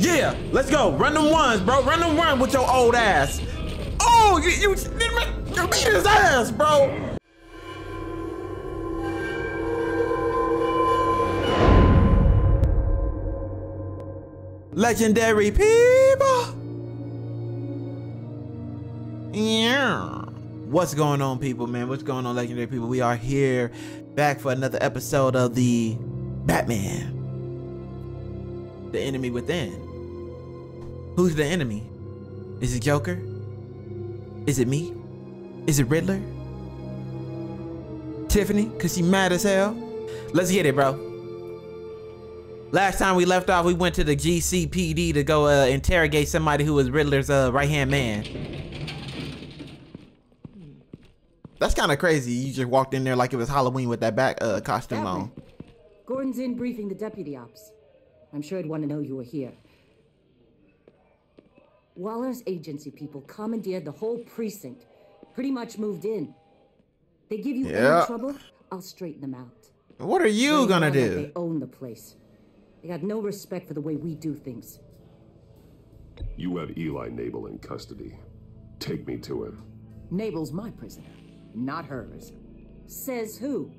Yeah, let's go. Run them ones, bro. Run them one with your old ass. Oh, you, you, you beat his ass, bro. Legendary people. Yeah. What's going on, people, man? What's going on, legendary people? We are here back for another episode of the Batman. The enemy within. Who's the enemy? Is it Joker? Is it me? Is it Riddler? Tiffany? Cause she mad as hell? Let's get it, bro. Last time we left off, we went to the GCPD to go uh, interrogate somebody who was Riddler's uh, right-hand man. That's kind of crazy. You just walked in there like it was Halloween with that back uh, costume on. Gordon's in briefing the deputy ops. I'm sure he'd want to know you were here. Waller's agency people commandeered the whole precinct. Pretty much moved in. They give you Yeah. any trouble, I'll straighten them out. What are you They gonna do? They own the place. They got no respect for the way we do things. You have Eli Nabel in custody. Take me to him. Nabel's my prisoner, not hers. Says who?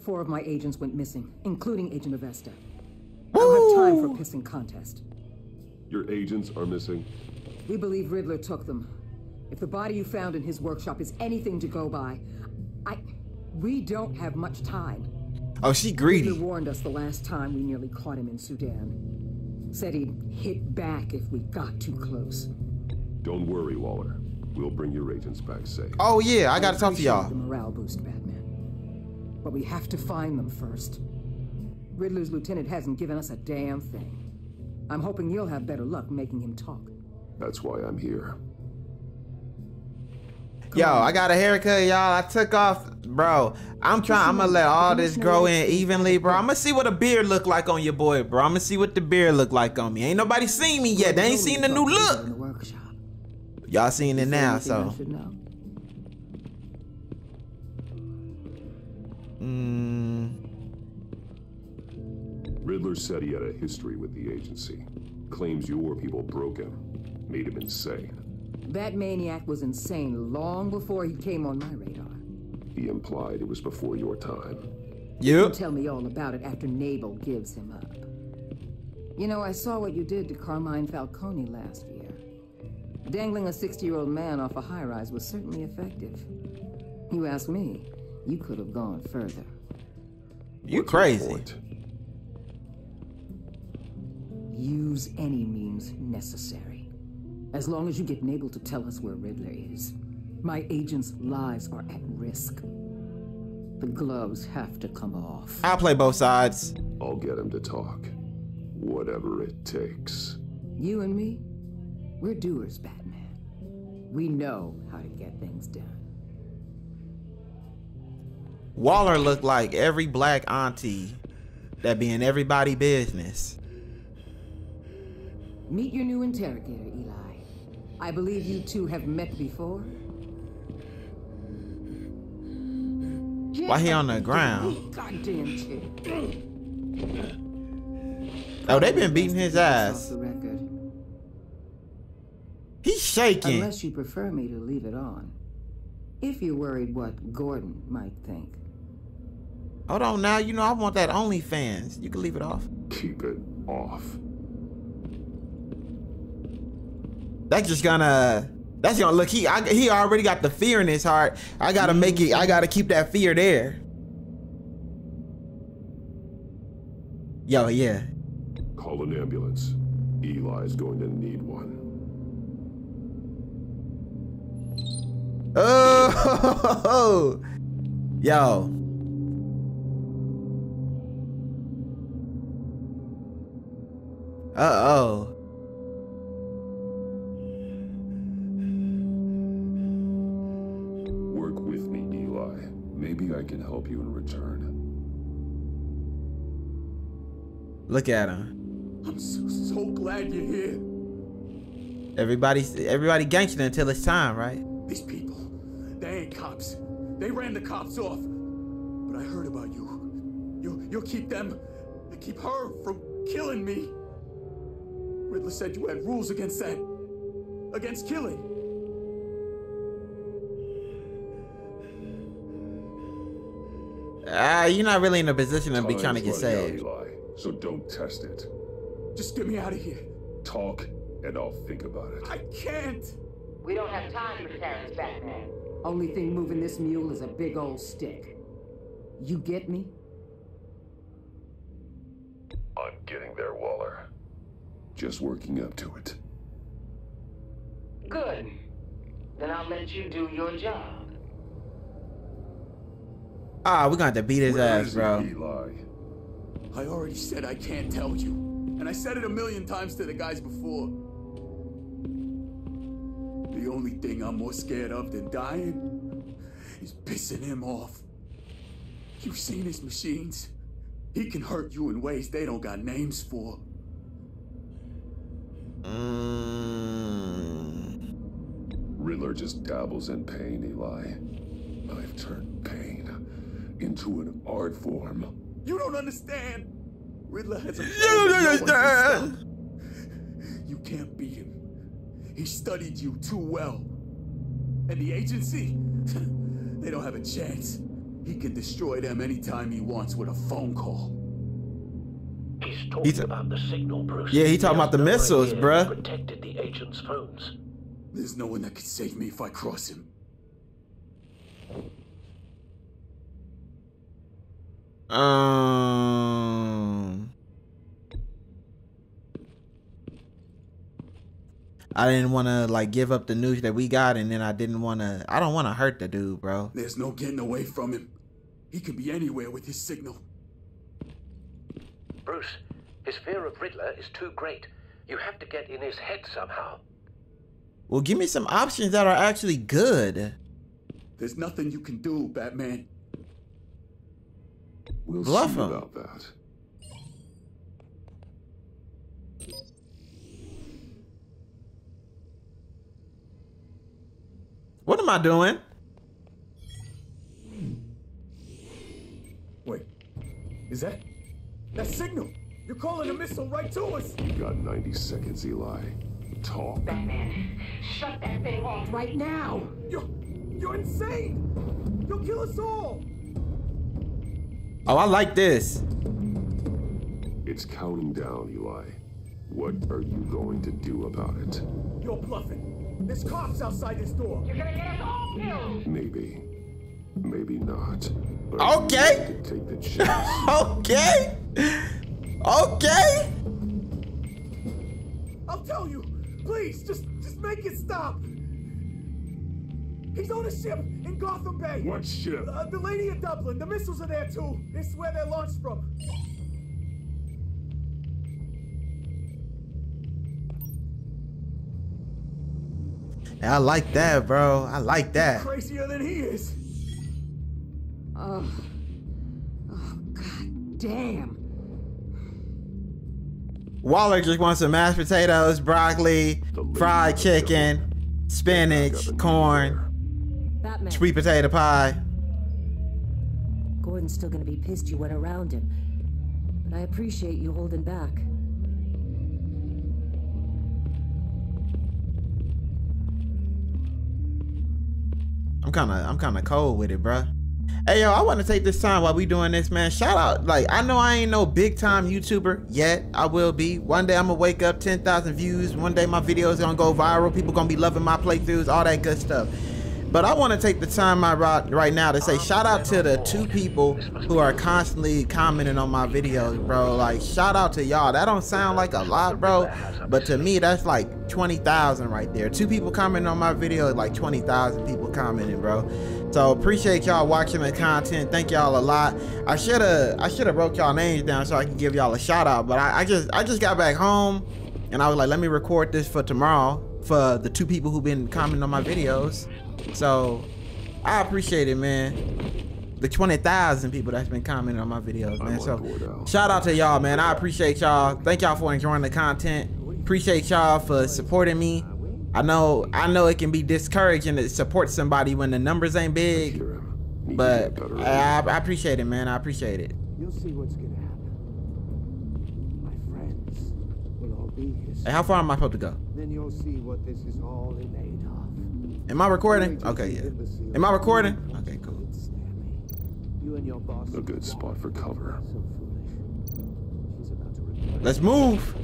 Four of my agents went missing, including Agent Avesta. I don't have time for a pissing contest. Your agents are missing. We believe Riddler took them. If the body you found in his workshop is anything to go by, I. We don't have much time. Oh, she Riddler greedy. warned us the last time we nearly caught him in Sudan. Said he'd hit back if we got too close. Don't worry, Waller. We'll bring your agents back safe. Oh yeah, I gotta talk to y'all. The morale boost, Batman. But we have to find them first. Riddler's lieutenant hasn't given us a damn thing. I'm hoping you'll have better luck making him talk. That's why I'm here. Yo, I got a haircut, y'all. I took off, bro. I'm trying. I'm gonna let all this grow in evenly, bro. I'm gonna see what a beard look like on your boy, bro. I'm gonna see what the beard look like on me. Ain't nobody seen me yet. They ain't seen the new look. Y'all seen it now, so. should know? Mm, Riddler said he had a history with the agency. Claims your people broke him. Made him insane. That maniac was insane long before he came on my radar. He implied it was before your time. yep. Tell me all about it after Nabel gives him up. You know, I saw what you did to Carmine Falcone last year. Dangling a 60-year-old man off a high-rise was certainly effective. You ask me, you could have gone further. You What's your crazy. Point? Use any means necessary. As long as you get Nabel to tell us where Riddler is. My agents' lives are at risk. The gloves have to come off. I'll play both sides. I'll get him to talk. Whatever it takes. You and me, we're doers, Batman. We know how to get things done. Waller looked like every black auntie that be in everybody business. Meet your new interrogator, Eli. I believe you two have met before. Why he on the ground? Goddamn kid. Oh, they've been beating his ass. He's shaking. Unless you prefer me to leave it on. If you're worried what Gordon might think. Hold on now. You know I want that OnlyFans. You can leave it off. Keep it off. That's just gonna. That's gonna look. He I, he already got the fear in his heart. I gotta make it. I gotta keep that fear there. Yo, yeah. Call an ambulance. Eli's going to need one. Oh, yo. Uh oh. Maybe I can help you in return. Look at him. I'm so, so glad you're here. Everybody's everybody gangster until it's time, right? These people, they ain't cops. They ran the cops off. But I heard about you. You'll, you'll keep them and keep her from killing me. Riddler said you had rules against that. Against killing. Ah, you're not really in a position to be trying to Time's get running out, saved. Eli, so don't test it. Just get me out of here. Talk, and I'll think about it. I can't. We don't have time for Terrence, Batman. Only thing moving this mule is a big old stick. You get me? I'm getting there, Waller. Just working up to it. Good. Then I'll let you do your job. Ah, we're gonna have to beat his Where ass, bro. Eli? I already said I can't tell you. And I said it a million times to the guys before. The only thing I'm more scared of than dying is pissing him off. You've seen his machines. He can hurt you in ways they don't got names for. Mm. Riddler just dabbles in pain, Eli. I've turned pain into an art form. You don't understand. Riddler has a You plan don't no can understand. stop. You can't beat him. He studied you too well. And the agency, they don't have a chance. He can destroy them anytime he wants with a phone call. He's talking He's a- about the signal, Bruce. Yeah, he talking about the missiles, idea bruh. Protected the agent's phones. There's no one that can save me if I cross him. Um, I didn't want to like give up the news that we got, and then I didn't want to. I don't want to hurt the dude, bro. There's no getting away from him. He could be anywhere with his signal. Bruce, his fear of Riddler is too great. You have to get in his head somehow. Well, give me some options that are actually good. There's nothing you can do, Batman. We'll Bluff see him. about that. What am I doing? Wait, is that that signal? You're calling a missile right to us. You got 90 seconds, Eli. Talk. Batman, shut that thing off right now! You're you're insane. You'll kill us all. Oh, I like this. It's counting down, Eli. What are you going to do about it? You're bluffing. There's cops outside this door. You're gonna get us all killed! Maybe. Maybe not. But Okay. you have to take the chance. okay. Okay. I'll tell you. Please, just just make it stop. He's on a ship in Gotham Bay. what ship? Uh, the Lady of Dublin. The missiles are there too. This is where they're launched from. I like that, bro. I like that. Crazier than he is. Oh. Oh, god damn. Waller just wants some mashed potatoes, broccoli, fried chicken, spinach, Back up corn, Batman. sweet potato pie. Gordon's still gonna be pissed you went around him. But I appreciate you holding back. I'm kind of I'm kind of cold with it, bruh. Hey yo, I want to take this time while we doing this, man. Shout out, like I know I ain't no big time YouTuber yet. I will be. One day I'm gonna wake up 10,000 views. One day my videos gonna go viral. People gonna be loving my playthroughs, all that good stuff. But I want to take the time I right, right now to say um, shout out to the two people who are constantly commenting on my videos, bro. Like shout out to y'all. That don't sound like a lot, bro, but to me that's like 20,000 right there. Two people commenting on my video, like 20,000 people commenting, bro. So appreciate y'all watching the content. Thank y'all a lot. I should have I should have wrote y'all names down so I can give y'all a shout out, but I, I just I just got back home and I was like, let me record this for tomorrow for the two people who've been commenting on my videos. So I appreciate it, man. The 20,000 people that's been commenting on my videos, man. So shout out to y'all, man. I appreciate y'all. Thank y'all for enjoying the content. Appreciate y'all for supporting me. I know I know it can be discouraging to support somebody when the numbers ain't big, Hear him. Need to but I, I appreciate it, man. I appreciate it. You'll see what's gonna happen. My friends will all Please. Hey, how far am I supposed to go? Then you'll see what this is all in aid of. Am I recording? Okay, yeah. Am I recording? Okay, cool. You and your boss. A good spot for cover. So foolish. She's about to report Let's move.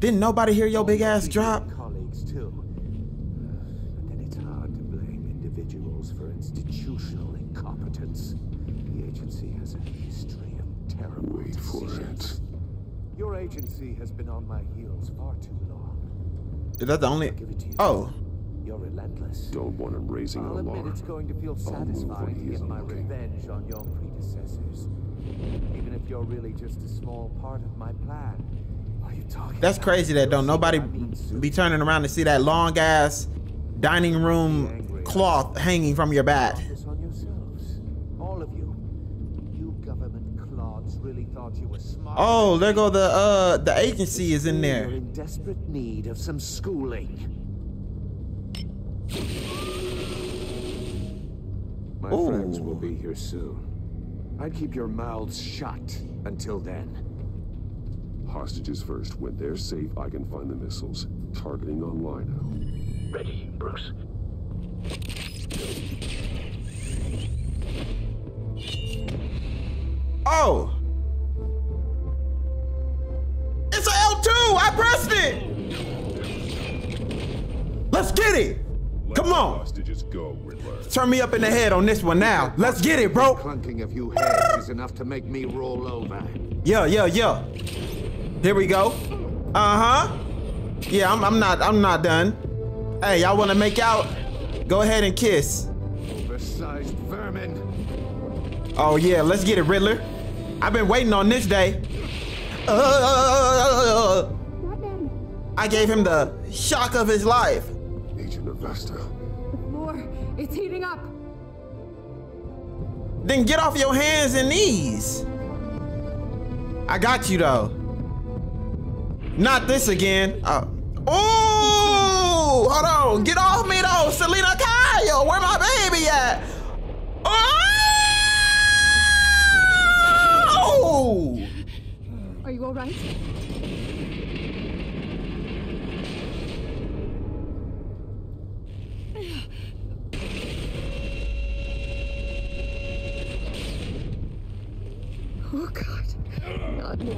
Didn't nobody hear your big ass drop? colleagues too. Uh, but then it's hard to blame individuals for institutional incompetence. The agency has a history of terrible Wait for it. Your agency has been on my heels far too long. Is that the only? Give it to you. Oh, You're relentless. Don't want him raising I'll an admit it's going to feel I'll move satisfying to get my looking. revenge on your predecessors. Even if you're really just a small part of my plan. Are you talking that's crazy that don't nobody I mean be turning around to see that long ass dining room cloth hanging from your bat. This on yourselves. All of you. You government clods really thought you were smart. Oh, there go the uh the agency is in there. You're there. in desperate need of some schooling. My Ooh. friends will be here soon. I'd keep your mouths shut until then. Hostages first. When they're safe, I can find the missiles. Targeting on Lino. Ready, Bruce. Oh, it's a L2. I pressed it. Let's get it. Come on. Hostages go, Riddler. Turn me up in the head on this one now. Let's get it, bro. Clunking a few heads is enough to make me roll over. Yeah, yeah, yeah. Here we go. Uh huh. Yeah, I'm, I'm not. I'm not done. Hey, y'all want to make out? Go ahead and kiss. Oversized vermin. Oh yeah, let's get it, Riddler. I've been waiting on this day. Uh, I gave him the shock of his life. Agent Avesta. More. It's heating up. Then get off your hands and knees. I got you though. Not this again. Oh. Ooh, hold on. Get off me though, Selina Kyle. Where my baby at? Oh! Are you all right? Oh God, not more.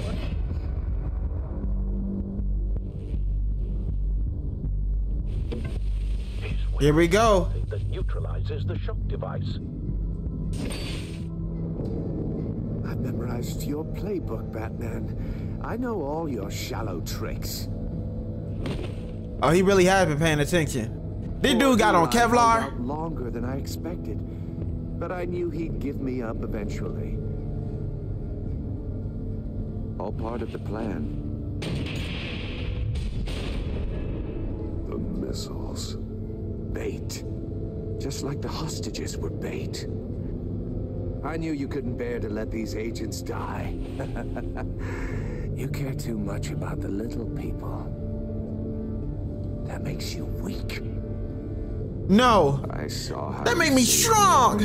Here we go. That neutralizes the shock device. I've memorized your playbook, Batman. I know all your shallow tricks. Oh, he really has been paying attention. This dude got on Kevlar. Longer than I expected, but I knew he'd give me up eventually. All part of the plan. The missiles. Bait. Just like the hostages were bait. I knew you couldn't bear to let these agents die. you care too much about the little people. That makes you weak. No, I saw how that made me strong.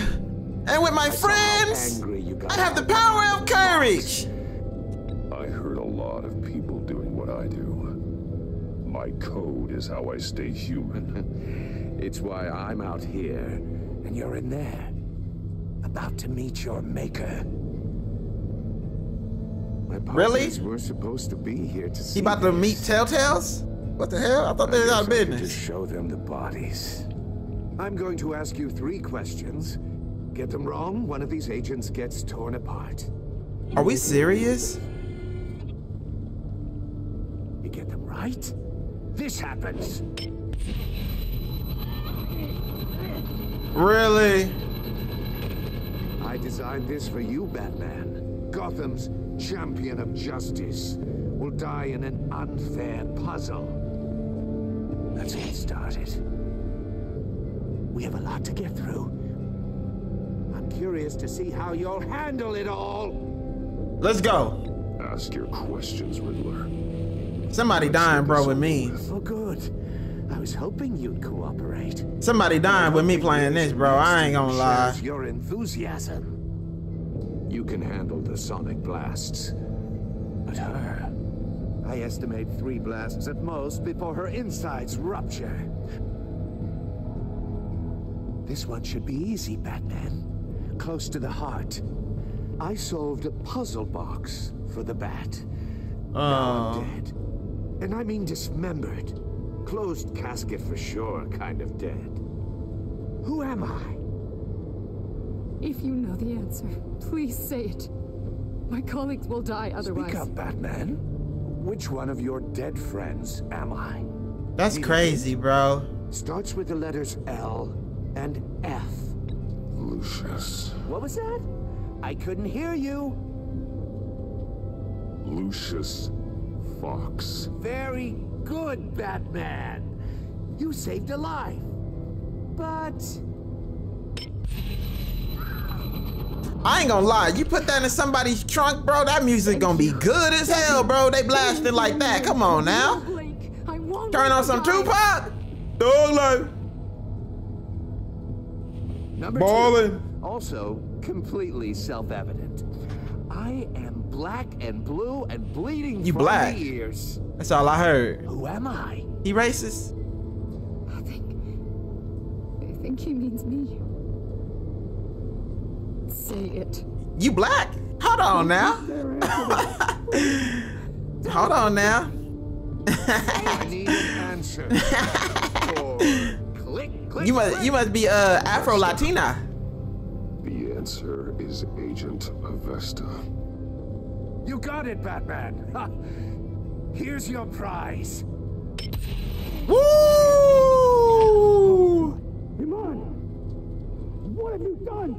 And with my I friends, angry you got I have the power of courage. Code is how I stay human. It's why I'm out here, and you're in there. About to meet your maker. My Really? were supposed to be here to see He about to meet Telltales? What the hell? I thought they was out of guess I could business. Just show them the bodies. I'm going to ask you three questions. Get them wrong, one of these agents gets torn apart. Are we serious? You get them right, this happens. Really? I designed this for you, Batman. Gotham's champion of justice will die in an unfair puzzle. Let's get started. We have a lot to get through. I'm curious to see how you'll handle it all. Let's go. Ask your questions. Somebody dying, bro, with me. Oh, good. I was hoping you'd cooperate. Somebody dying with me playing this, bro. I ain't gonna lie. Shares Your enthusiasm. You can handle the sonic blasts. But her, I estimate three blasts at most before her insides rupture. This one should be easy, Batman. Close to the heart. I solved a puzzle box for the bat. Now Oh. I'm dead. And I mean dismembered. Closed casket for sure, kind of dead. Who am I? If you know the answer, please say it. My colleagues will die otherwise. Speak up, Batman. Which one of your dead friends am I? That's crazy, bro. Starts with the letters L and F. Lucius. What was that? I couldn't hear you. Lucius Fox. Very good, Batman. You saved a life. But I ain't gonna lie. You put that in somebody's trunk, bro. That music gonna be good as hell, bro. They blasting like that. Come on now. Blake, I won't Turn on some. Tupac. Dog life. number Ballin'. two, also completely self-evident. I am black and blue and bleeding You black. the ears. That's all I heard. Who am I? He racist? I think. I think he means me. Say it. You black? Hold on now. Hold on now. I need an answer. click, click, You must click. you must be uh Afro Latina. The answer is Agent Avesta. You got it, Batman. Ha. Here's your prize. Woo! Iman, what have you done?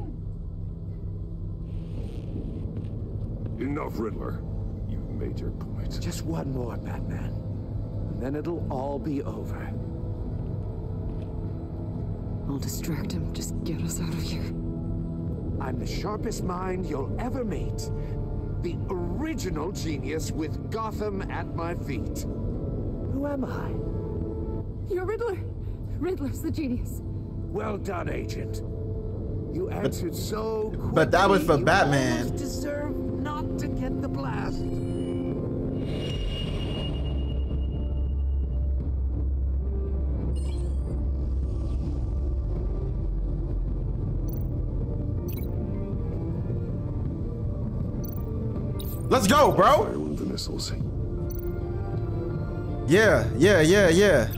Enough, Riddler. You've made your point. Just one more, Batman. And then it'll all be over. I'll distract him. Just get us out of here. I'm the sharpest mind you'll ever meet. The original genius with Gotham at my feet. Who am I? You're Riddler. Riddler's the genius. Well done, Agent. You answered so quickly. but that was for Batman. almost deserve not to get the blast. Let's go, bro. Fire one of the missiles. Yeah, yeah, yeah, yeah.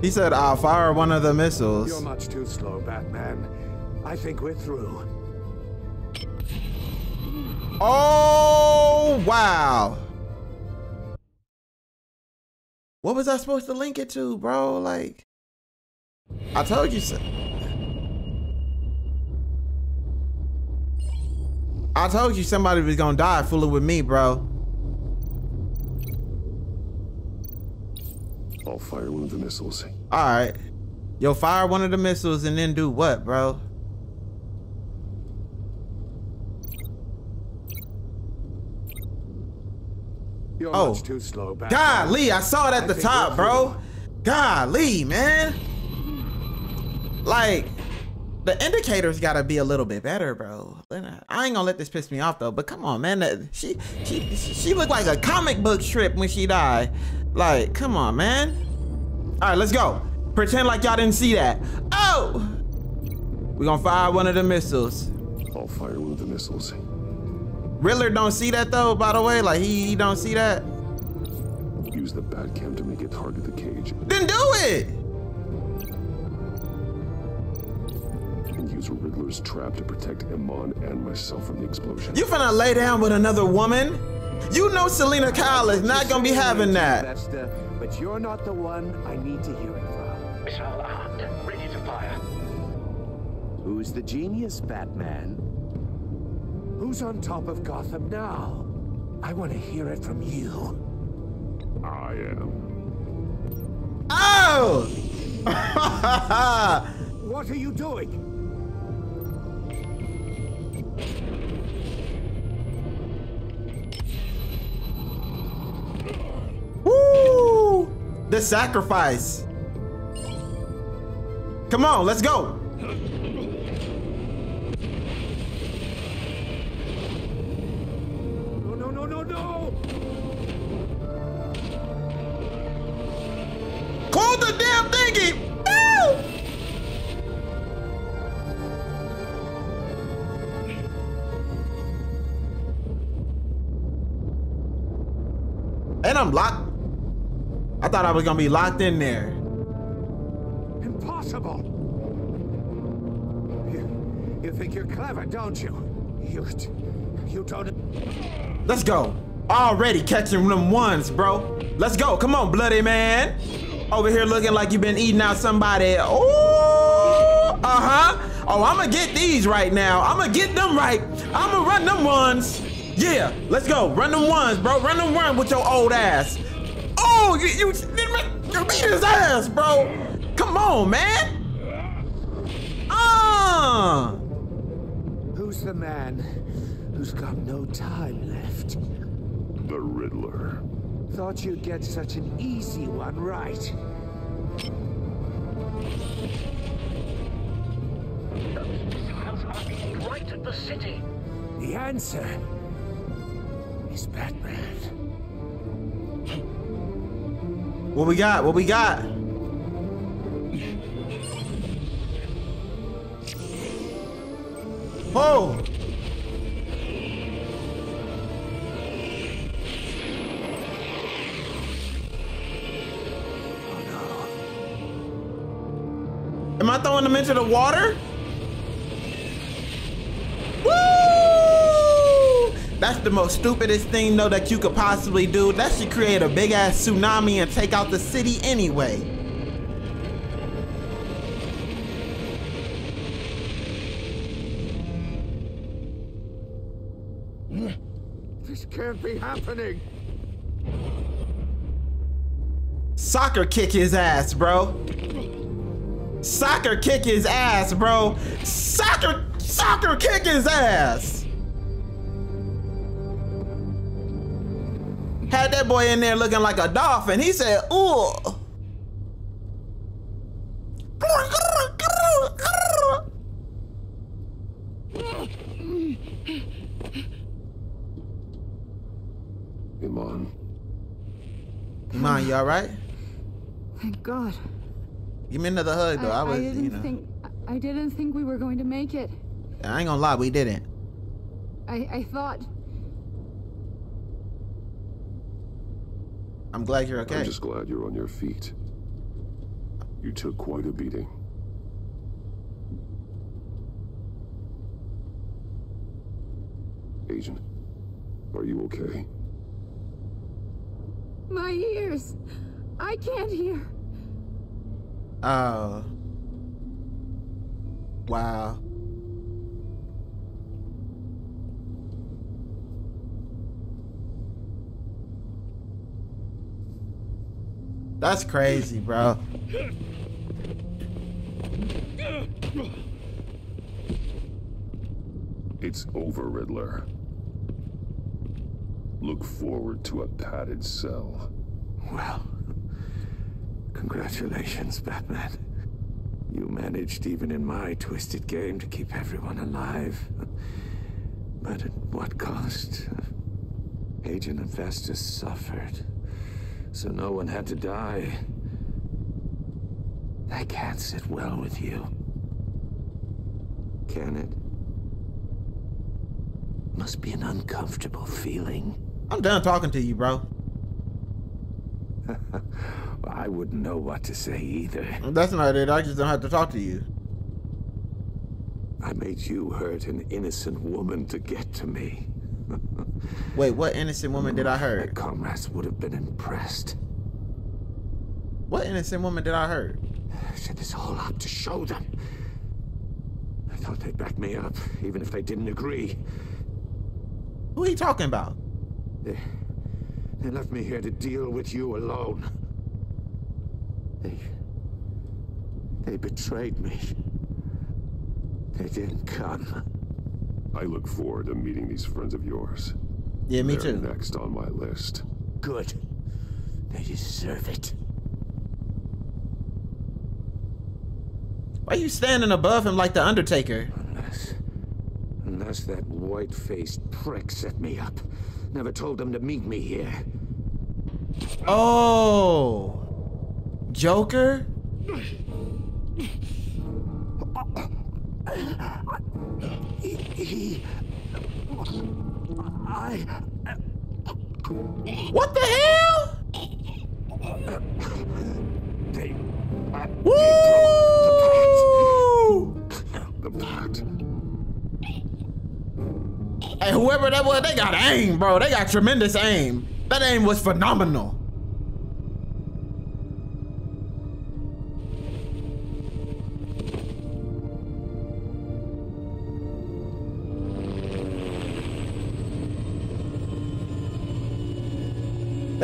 He said, I'll fire one of the missiles. You're much too slow, Batman. I think we're through. Oh, wow. What was I supposed to link it to, bro? Like, I told you so. I told you somebody was gonna die fooling with me, bro. I'll fire one of the missiles. All right. Yo, fire one of the missiles and then do what, bro? You're Oh. too slow, Batman. Golly, I saw it at I the top, bro. through. Golly, man. Like, the indicators gotta be a little bit better, bro. I ain't gonna let this piss me off though. But come on, man. That- She she she looked like a comic book strip when she died. Like, come on, man. All right, let's go. Pretend like y'all didn't see that. Oh, we gonna fire one of the missiles. I'll fire one of the missiles. Riddler don't see that though. By the way, like he, he don't see that. Use the bat cam to make it target the cage. Then do it. Use Riddler's trap to protect Iman and myself from the explosion. You finna lay down with another woman? You know Selina Kyle is not gonna be having that. Vesta, but you're not the one I need to hear it from. Missile armed, ready to fire. Who's the genius, Batman? Who's on top of Gotham now? I want to hear it from you. I am. Oh! What are you doing? The sacrifice. Come on, let's go. no, no, no! Close the damn thingy! And I'm locked. I thought I was gonna be locked in there. Impossible! You, you think you're clever, don't you? You, you don't... Let's go. Already catching them ones, bro. Let's go. Come on, bloody man. Over here looking like you've been eating out somebody. Oh, uh-huh. Oh, I'm gonna get these right now. I'm gonna get them right. I'm gonna run them ones. Yeah, let's go. Run them ones, bro. Run them one with your old ass. You, you, you beat his ass, bro. Come on, man. Ah. Uh. Who's the man who's got no time left? The Riddler. Thought you'd get such an easy one right. Sounds like right at the city. The answer is Batman. What we got? What we got? Oh! Am I throwing them into the water? That's the most stupidest thing though that you could possibly do. That should create a big ass tsunami and take out the city anyway. This can't be happening. Soccer kick his ass, bro. Soccer kick his ass, bro. Soccer, soccer kick his ass. Had that boy in there looking like a dolphin. He said, ooh. Iman. Iman, you all right? Thank God. Give me another hug, though. I, was, I didn't you know. think I didn't think we were going to make it. I ain't gonna lie, we didn't. I I thought I'm glad you're okay. I'm just glad you're on your feet. You took quite a beating. Agent, are you okay? my ears. I can't hear. Oh. Wow. That's crazy, bro. It's over, Riddler. Look forward to a padded cell. Well, congratulations, Batman. You managed, even in my twisted game, to keep everyone alive. But at what cost? Agent Avesta suffered, so no one had to die. That can't sit well with you. Can it? Must be an uncomfortable feeling. I'm done talking to you, bro. I wouldn't know what to say either. That's not it. I just don't have to talk to you. I made you hurt an innocent woman to get to me. Wait, what innocent woman did I hurt? My hurt? comrades would have been impressed. What innocent woman did I hurt? I set this all up to show them. I thought they'd back me up, even if they didn't agree. Who are you talking about? They, they left me here to deal with you alone. They... They betrayed me. They didn't come. I look forward to meeting these friends of yours. Yeah, me They're too. next on my list. Good. They deserve it. Why are you standing above him like the Undertaker? Unless... Unless that white-faced prick set me up. Never told them to meet me here. Oh. Joker? He... he I... What the hell? They... Woo! The Bat. Hey, whoever that was, they got aim, bro. They got tremendous aim. That aim was phenomenal.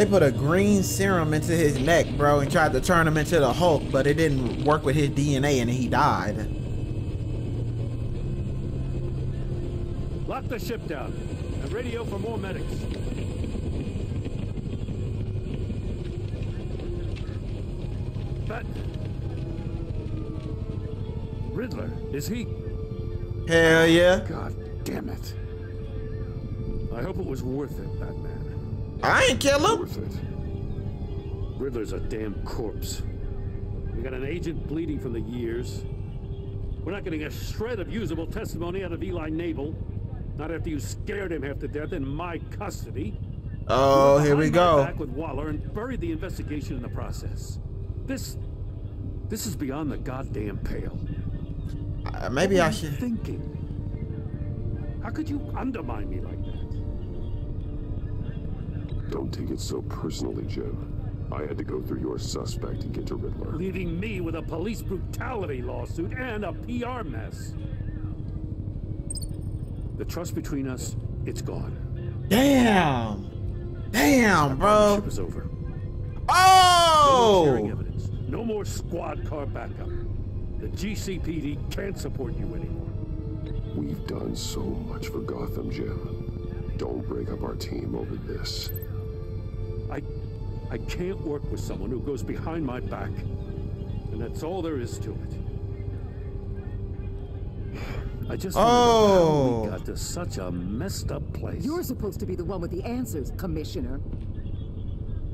They put a green serum into his neck, bro, and tried to turn him into the Hulk, but it didn't work with his DNA and he died. Lock the ship down and radio for more medics. But Riddler, is he? Hell yeah. God damn it. I hope it was worth it, Batman. I ain't kill him. Riddler's a damn corpse. We got an agent bleeding from the years. We're not getting a shred of usable testimony out of Eli Nabel. Not after you scared him half to death in my custody. Oh, here we go. Back with Waller and buried the investigation in the process. This, this is beyond the goddamn pale. Uh, maybe I should. Thinking. How could you undermine me like that? Don't take it so personally, Jim. I had to go through your suspect to get to Riddler. Leaving me with a police brutality lawsuit and a PR mess. The trust between us, it's gone. Damn. Damn, Partnership bro. is over. Oh! No more sharing evidence. No more squad car backup. The GCPD can't support you anymore. We've done so much for Gotham, Jim. Don't break up our team over this. I, I can't work with someone who goes behind my back. And that's all there is to it. I just Oh. how we oh. got to such a messed up place. You're supposed to be the one with the answers, Commissioner.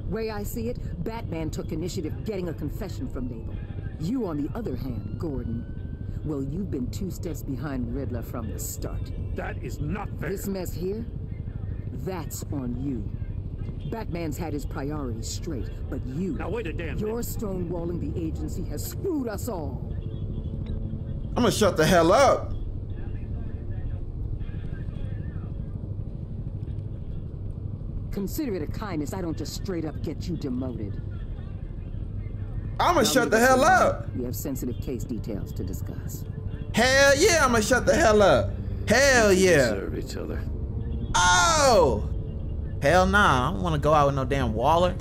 Way I see it, Batman took initiative getting a confession from Nabel. You, on the other hand, Gordon, well, you've been two steps behind Riddler from the start. That is not fair. This mess here, that's on you. Batman's had his priorities straight, but you, Now wait a damn your minute. stonewalling the agency has screwed us all. I'm gonna shut the hell up. Consider it a kindness I don't just straight up get you demoted. I'm gonna Now shut the hell up. We have sensitive case details to discuss. Hell yeah, I'm gonna shut the hell up. Hell yeah. Serve each other. Oh. Hell nah. I don't wanna go out with no damn Waller.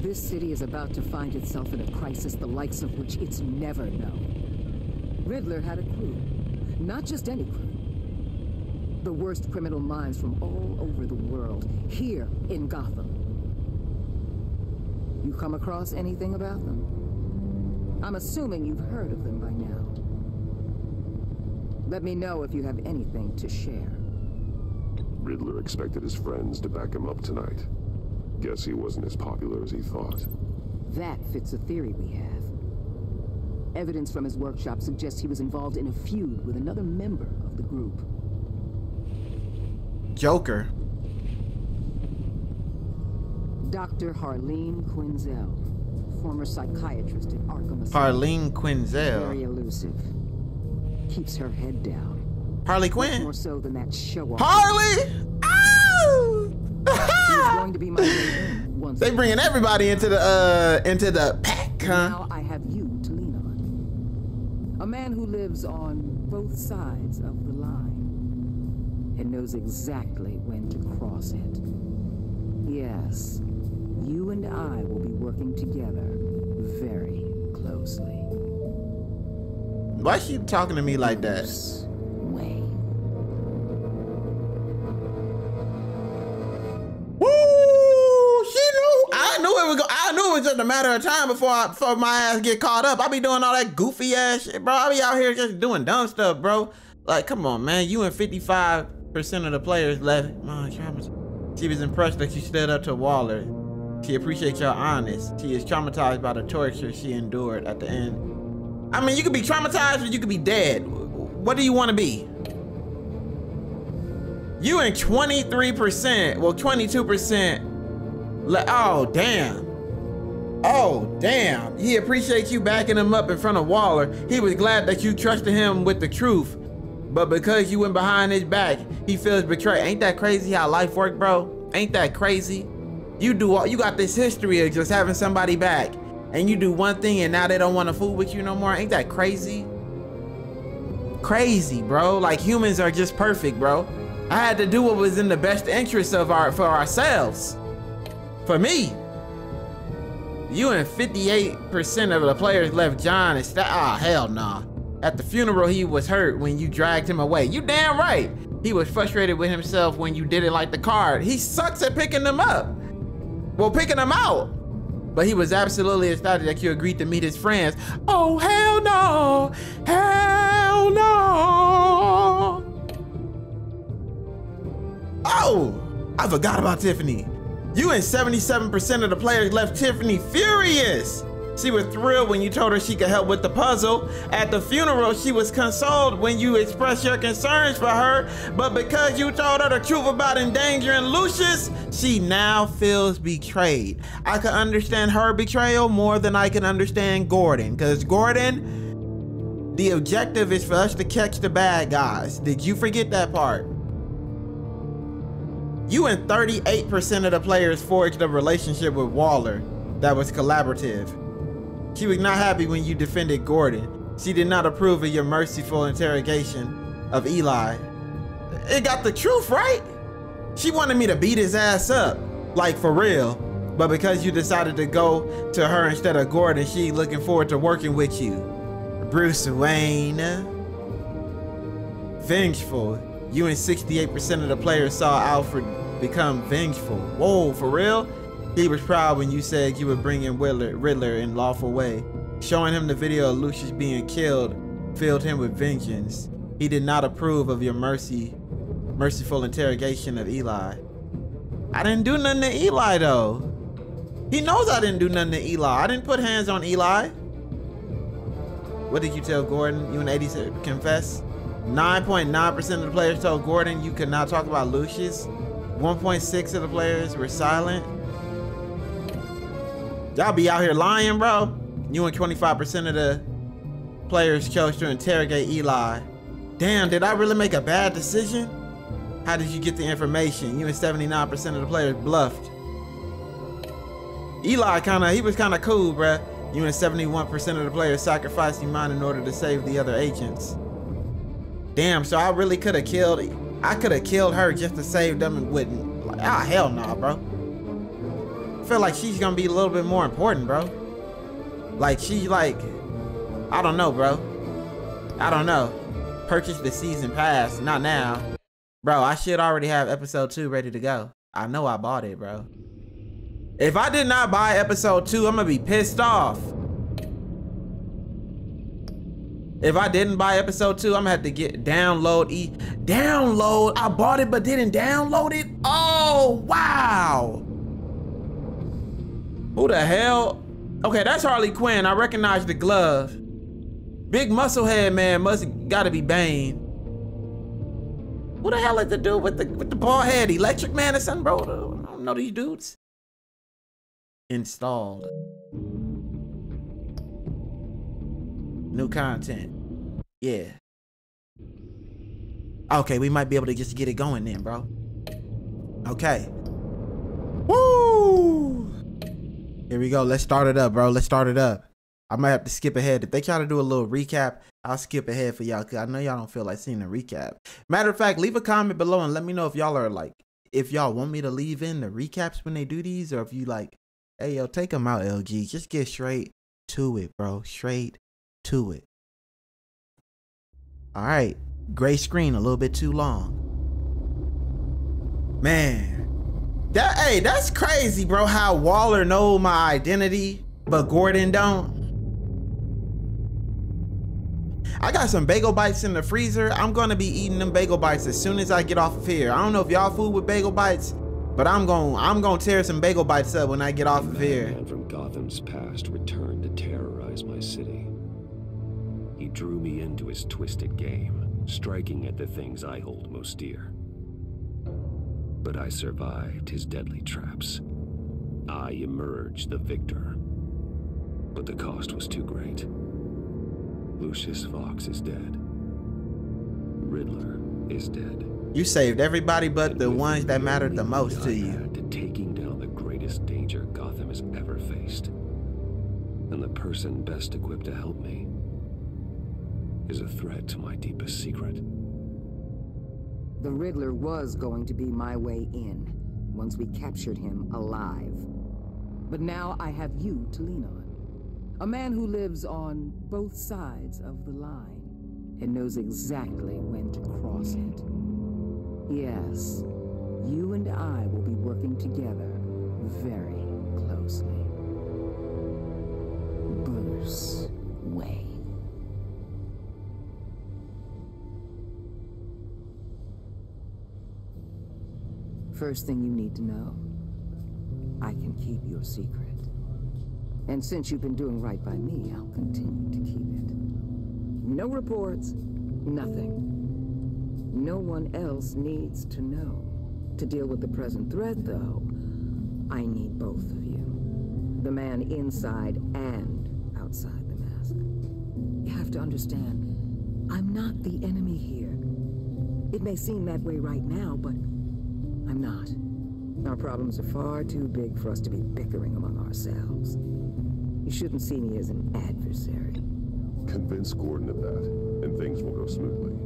This city is about to find itself in a crisis the likes of which it's never known. Riddler had a crew. Not just any crew. The worst criminal minds from all over the world, here in Gotham. You come across anything about them? I'm assuming you've heard of them by now. Let me know if you have anything to share. Riddler expected his friends to back him up tonight. Guess he wasn't as popular as he thought. That fits a theory we have. Evidence from his workshop suggests he was involved in a feud with another member of the group. Joker. Dr. Harleen Quinzel, former psychiatrist at Arkham Asylum. Harleen Quinzel, Very elusive. Keeps her head down. Harley Quinn. more so than that show-off. Harley! Ow! He's going to be my once they bringing everybody into the uh into the pack, huh? Now I have you to lean on. A man who lives on both sides of the line and knows exactly when to cross it. Yes, you and I will be working together very closely. Why she talking to me like that? Go- I knew it was just a matter of time before I, before my ass get caught up. I be doing all that goofy ass shit, bro. I be out here just doing dumb stuff, bro. Like, come on, man. You and 55 percent of the players left. My She was impressed that you stood up to Waller. She appreciates your honest. She is traumatized by the torture she endured at the end. I mean, you could be traumatized or you could be dead. What do you want to be? You and 23%, well, 22%. Oh, damn. Oh, damn. He appreciates you backing him up in front of Waller. He was glad that you trusted him with the truth. But because you went behind his back, he feels betrayed. Ain't that crazy how life work, bro? Ain't that crazy? You do all, you got this history of just having somebody back and you do one thing and now they don't want to fool with you no more. Ain't that crazy? Crazy, bro. Like humans are just perfect, bro. I had to do what was in the best interest of our for ourselves. For me. You and 58% of the players left John and sta- ah, oh, hell nah. At the funeral, he was hurt when you dragged him away. You damn right. He was frustrated with himself when you did it like the card. He sucks at picking them up. Well, picking them out. But he was absolutely ecstatic that you agreed to meet his friends. Oh, hell no. Hell no. Oh, I forgot about Tiffany. You and 77% of the players left Tiffany furious. She was thrilled when you told her she could help with the puzzle. At the funeral, she was consoled when you expressed your concerns for her, but because you told her the truth about endangering Lucius, she now feels betrayed. I can understand her betrayal more than I can understand Gordon, because Gordon, the objective is for us to catch the bad guys. Did you forget that part? You and 38% of the players forged a relationship with Waller that was collaborative. She was not happy when you defended Gordon. She did not approve of your merciful interrogation of Eli. It got the truth, right? She wanted me to beat his ass up, like for real. But because you decided to go to her instead of Gordon, she looking forward to working with you. Bruce Wayne. Vengeful. You and 68% of the players saw Alfred become vengeful. Whoa, for real? He was proud when you said you would bring in Riddler, Riddler in lawful way. Showing him the video of Lucius being killed filled him with vengeance. He did not approve of your mercy, merciful interrogation of Eli. I didn't do nothing to Eli though. He knows I didn't do nothing to Eli. I didn't put hands on Eli. What did you tell Gordon? You and 80 confess? 9.9% of the players told Gordon you could not talk about Lucius. 1.6 of the players were silent. Y'all be out here lying, bro. You and 25% of the players chose to interrogate Eli. Damn, did I really make a bad decision? How did you get the information? You and 79% of the players bluffed. Eli kinda, he was kinda cool, bruh. You and 71% of the players sacrificed Iman in order to save the other agents. Damn, so I really could have killed, I could have killed her just to save them and wouldn't. Like, ah, hell no, nah, bro feel like she's gonna be a little bit more important, bro. Like she like, I don't know, bro. I don't know. Purchase the season pass, not now. Bro, I should already have episode two ready to go. I know I bought it, bro. If I did not buy episode two, I'm gonna be pissed off. If I didn't buy episode two, I'm gonna have to get download e download. I bought it but didn't download it. Oh wow. Who the hell? Okay, that's Harley Quinn. I recognize the glove. Big muscle head man must gotta be Bane. Who the hell is the dude with the with the bald head? Electric Man or something, bro? I don't know these dudes. Installed. New content. Yeah. Okay, we might be able to just get it going then, bro. Okay. Woo! Here we go. Let's start it up, bro. Let's start it up. I might have to skip ahead. If they try to do a little recap, I'll skip ahead for y'all because I know y'all don't feel like seeing a recap. Matter of fact, leave a comment below and let me know if y'all are like, if y'all want me to leave in the recaps when they do these or if you like, hey, yo, take them out, LG. Just get straight to it, bro. Straight to it. All right. Gray screen, a little bit too long. Man, that hey, that's crazy, bro. How Waller know my identity, but Gordon don't. I got some bagel bites in the freezer. I'm gonna be eating them bagel bites as soon as I get off of here. I don't know if y'all food with bagel bites, but I'm gonna I'm gonna tear some bagel bites up when I get off of here. From Gotham's past returned to terrorize my city. Drew me into his twisted game, striking at the things I hold most dear. But I survived his deadly traps. I emerged the victor. But the cost was too great. Lucius Fox is dead. Riddler is dead. You saved everybody but And the ones that mattered the most to you. To taking down the greatest danger Gotham has ever faced. And the person best equipped to help me is a threat to my deepest secret. The Riddler was going to be my way in, once we captured him alive. But now I have you to lean on. A man who lives on both sides of the line and knows exactly when to cross it. Yes, you and I will be working together very closely. Bruce Wayne. First thing you need to know, I can keep your secret. And since you've been doing right by me, I'll continue to keep it. No reports, nothing. No one else needs to know. To deal with the present threat, though, I need both of you. The man inside and outside the mask. You have to understand, I'm not the enemy here. It may seem that way right now, but I'm not. Our problems are far too big for us to be bickering among ourselves. You shouldn't see me as an adversary. Convince Gordon of that, and things will go smoothly.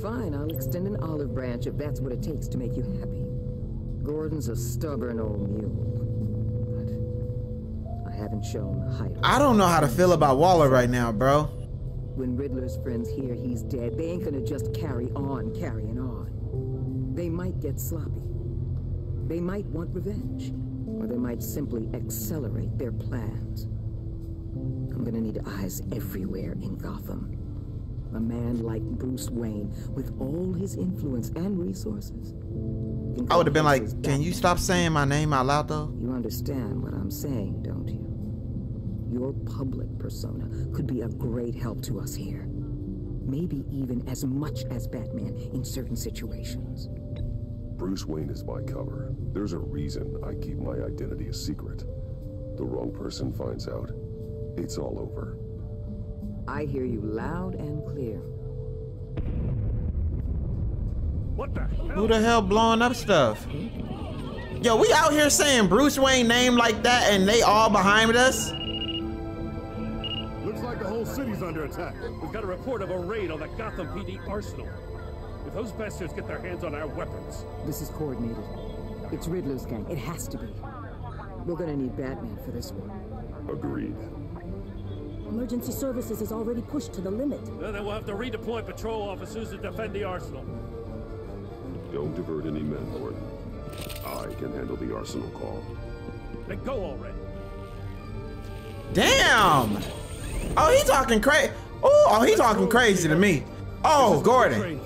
Fine, I'll extend an olive branch if that's what it takes to make you happy. Gordon's a stubborn old mule, but I haven't shown the height. I don't know how to feel about Waller right now, bro. When Riddler's friends hear he's dead, they ain't gonna just carry on carrying on. They might get sloppy. They might want revenge. Or they might simply accelerate their plans. I'm gonna need eyes everywhere in Gotham. A man like Bruce Wayne, with all his influence and resources. I would have been like, can you stop saying my name out loud though? You understand what I'm saying, don't you? Your public persona could be a great help to us here. Maybe even as much as Batman in certain situations. Bruce Wayne is my cover. There's a reason I keep my identity a secret. The wrong person finds out, it's all over. I hear you loud and clear. What the hell? Who the hell blowing up stuff? Yo, we out here saying Bruce Wayne name like that and they all behind us? Looks like the whole city's under attack. We've got a report of a raid on the Gotham PD arsenal. If those bastards get their hands on our weapons, This is coordinated. It's Riddler's gang. It has to be. We're gonna need Batman for this one. Agreed. Emergency services is already pushed to the limit. uh, then we'll have to redeploy patrol officers to defend the arsenal. Don't divert any men, Gordon. I can handle the arsenal call. Then go already. Damn! Oh, he talking crazy. Oh, oh, he talking crazy to me. Oh, This is Gordon.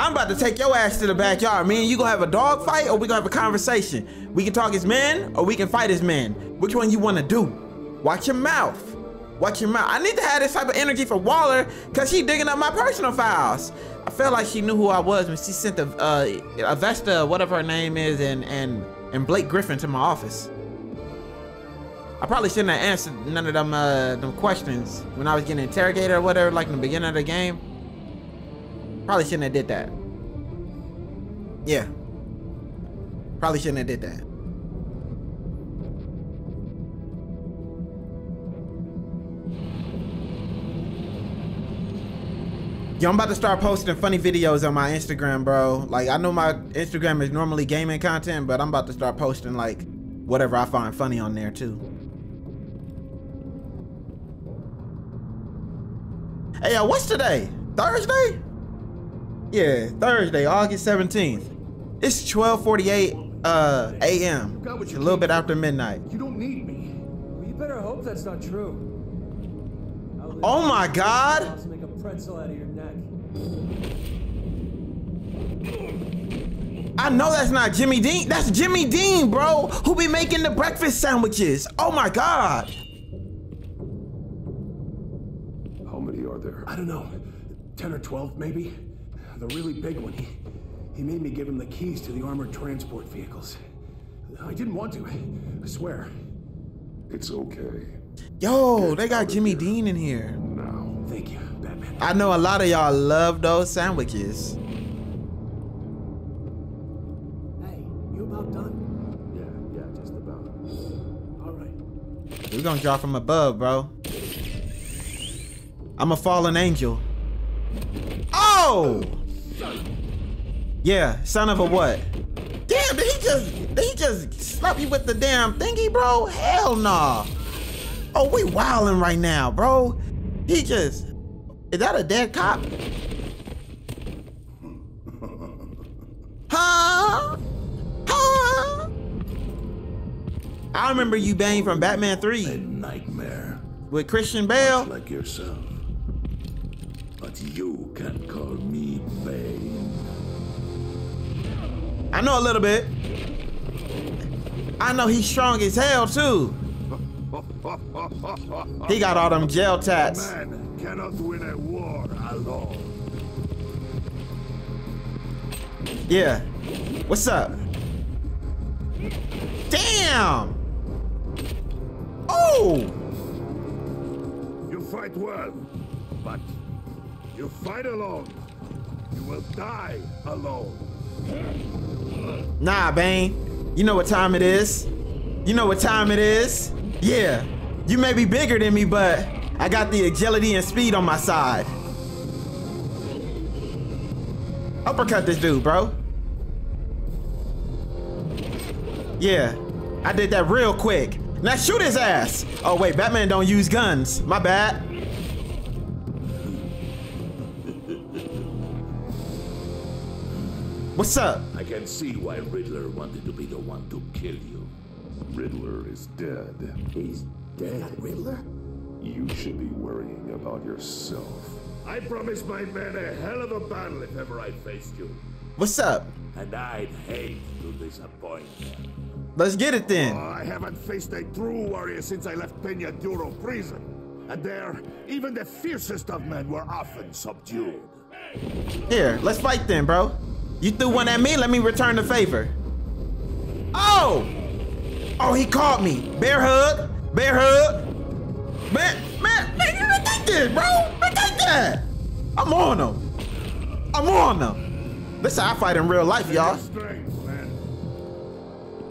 I'm about to take your ass to the backyard. Me and you gonna have a dog fight or we gonna have a conversation. We can talk as men or we can fight as men. Which one you wanna do? Watch your mouth. Watch your mouth. I need to have this type of energy for Waller because she digging up my personal files. I felt like she knew who I was when she sent the uh, Avesta, whatever her name is, and and and Blake Griffin to my office. I probably shouldn't have answered none of them uh, them questions when I was getting interrogated or whatever, like in the beginning of the game. Probably shouldn't have did that. Yeah. Probably shouldn't have did that. Yo, I'm about to start posting funny videos on my Instagram, bro. Like, I know my Instagram is normally gaming content, but I'm about to start posting, like, whatever I find funny on there, too. Hey, yo, what's today? Thursday? Yeah, Thursday, August 17th. It's 12:48 uh a.m. got what It's you a little bit after midnight. You don't need me. Well, you better hope that's not true. Oh my God! to make up pretzel out of your neck. I know that's not Jimmy Dean. That's Jimmy Dean, bro, who be making the breakfast sandwiches. Oh my God. How many are there? I don't know. 10 or 12, maybe? The really big one. He, he made me give him the keys to the armored transport vehicles. I didn't want to. I swear. It's okay. Yo, they got Jimmy Dean in here. Now. Thank you, Batman. I know a lot of y'all love those sandwiches. Hey, you about done? Yeah, yeah, just about. All right. We're gonna drop from above, bro. I'm a fallen angel. Oh! Yeah, son of a what? Damn, did he just did he just slap you with the damn thingy, bro? Hell nah. Oh, we wilding right now, bro. He just is that a dead cop? Huh? Huh? I remember you Bane from Batman 3 Nightmare, with Christian Bale. like yourself. But you can call me Bane. I know a little bit. I know he's strong as hell too. He got all them gel tats. Man cannot win a war alone. Yeah. What's up? Damn. Oh. You fight well, but you fight alone. You will die alone. Nah, Bane. You know what time it is. You know what time it is. Yeah. You may be bigger than me, but I got the agility and speed on my side. Uppercut this dude, bro. Yeah. I did that real quick. Now shoot his ass. Oh wait, Batman don't use guns. My bad. What's up? I can see why Riddler wanted to be the one to kill you. Riddler is dead. He's dead. Riddler? You should be worrying about yourself. I promised my men a hell of a battle if ever I faced you. What's up? And I'd hate to disappoint them. Let's get it then. Oh, I haven't faced a true warrior since I left Peña Duro prison. And there, even the fiercest of men were often subdued. Here, let's fight then, bro. You threw one at me, let me return the favor. Oh! Oh, he caught me. Bear hug. Bear hug. Man, man, man, you didn't take this, bro. Take that. I'm on him. I'm on him. Listen, I fight in real life, y'all.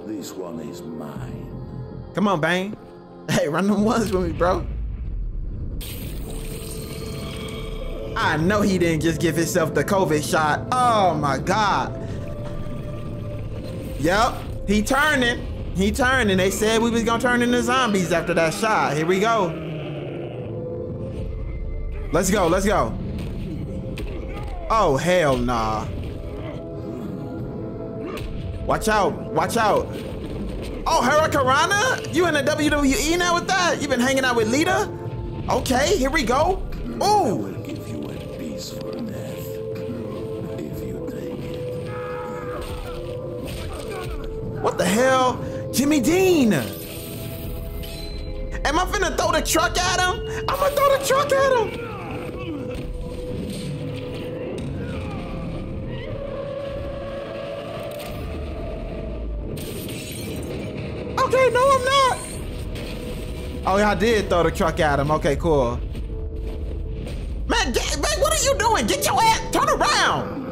This one is mine. Come on, Bane. Hey, run them ones with me, bro. I know he didn't just give himself the COVID shot. Oh my God. Yep, he turning. He turning. They said we was gonna turn into zombies after that shot. Here we go. Let's go, let's go. Oh, hell nah. Watch out, watch out. Oh, Hurricanrana? You in the WWE now with that? You been hanging out with Lita? Okay, here we go. Ooh. What the hell? Jimmy Dean! Am I finna throw the truck at him? I'm gonna throw the truck at him! Okay, no, I'm not. Oh, yeah, I did throw the truck at him. Okay, cool. Man, get, man, what are you doing? Get your ass, turn around.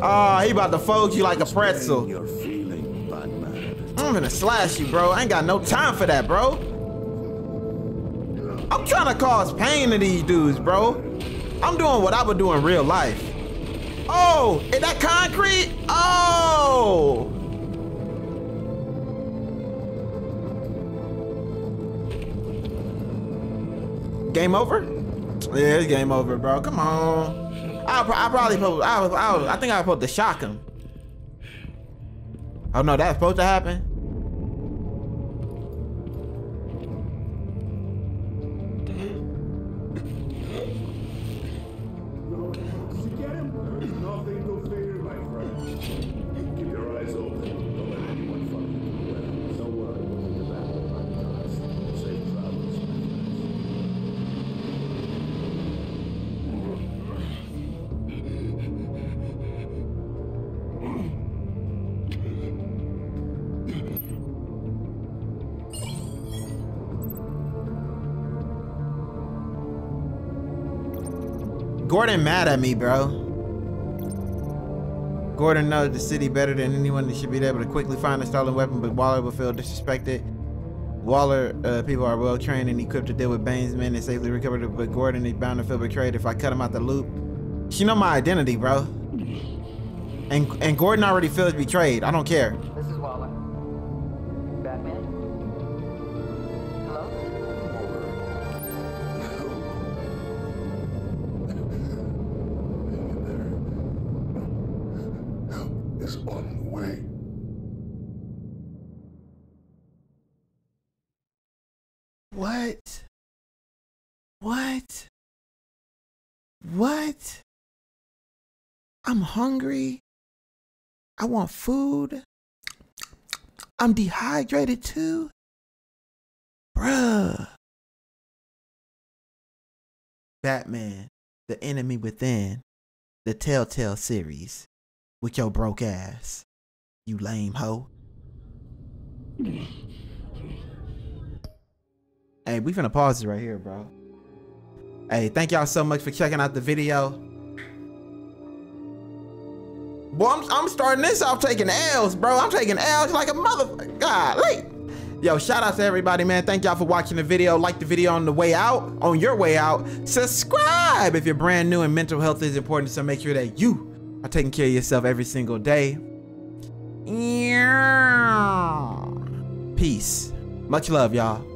Oh, he about to fold you like a pretzel. You're feeling, Batman. I'm gonna slash you, bro. I ain't got no time for that, bro. I'm trying to cause pain to these dudes, bro. I'm doing what I would do in real life. Oh, is that concrete? Oh! Game over? Yeah, it's game over, bro. Come on. I'll, I'll probably, put, I'll, I'll, I think I'll put the shock him. Oh no, that's supposed to happen. Gordon mad at me, bro. Gordon knows the city better than anyone that should be able to quickly find a stolen weapon, but Waller will feel disrespected. Waller uh, people are well trained and equipped to deal with Bane's men and safely recover it, but Gordon is bound to feel betrayed if I cut him out the loop. She know my identity, bro. And and Gordon already feels betrayed. I don't care. I'm hungry. I want food. I'm dehydrated too. Bruh. Batman, The Enemy Within, the Telltale series, with your broke ass. You lame hoe. Hey, we finna pause it right here, bro. Hey, thank y'all so much for checking out the video. Boy, I'm, I'm starting this off taking L's, bro. I'm taking L's like a motherfucker. Golly. Yo, shout out to everybody, man. Thank y'all for watching the video. Like the video on the way out, on your way out. Subscribe if you're brand new and mental health is important. So make sure that you are taking care of yourself every single day. Yeah. Peace. Much love, y'all.